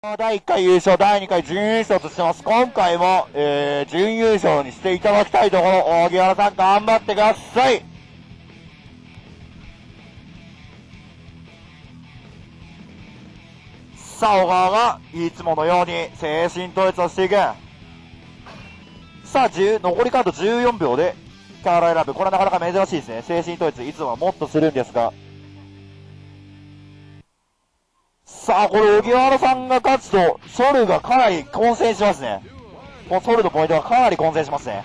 第1回優勝、第2回準優勝としてます。今回も、えー、準優勝にしていただきたいところ、荻原さん頑張ってください。さあ、小川が、いつものように、精神統一をしていく。さあ、10残りカード14秒で、キャラ選ぶ。これはなかなか珍しいですね。精神統一、いつもはもっとするんですが。さあ、これ、荻原さんが勝つと、ソルがかなり混戦しますね。このソルのポイントがかなり混戦しますね。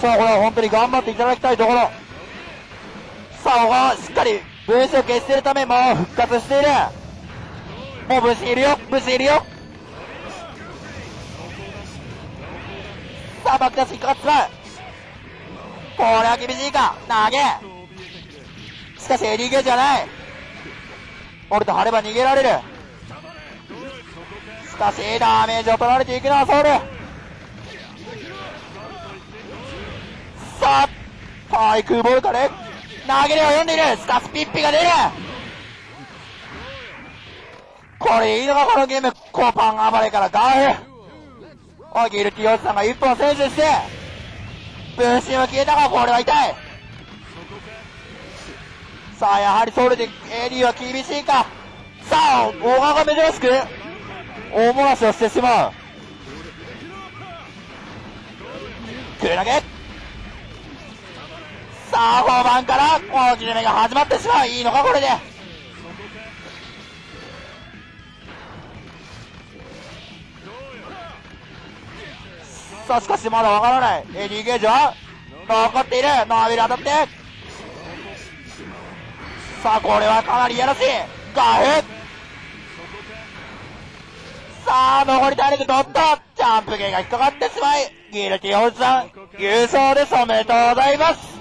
さあ、これは本当に頑張っていただきたいところ。さあ、小川、しっかり、分子を消しているため、もう復活している。もう武士いるよ、武士いるよ。さあ、爆出しかかってしまう。これは厳しいか。投げ。しかし、エリーゲージはない。俺と張れば逃げられる。しかし、ダメージを取られていくのはソウル。さあ、対空ボールかね。投げるを読んでいるスタスピッピが出る。これいいのかこのゲーム。コパン暴れからガーフおギルティオスさんが一本選手して。分身は消えたがこれは痛い。さあやはりソウルで AD は厳しいかさあ小川が珍しく大漏らしをしてしまう来るだけさあ、5番から大きな目が始まってしまう。いいのか、これで。さあ、しかしまだわからない。エディゲージは残っている。伸びる当たって。さあ、これはかなりいやらしい。ガフさあ、残り体力取った。ジャンプゲーが引っかかってしまい、ギルティホルさん、優勝です。おめでとうございます。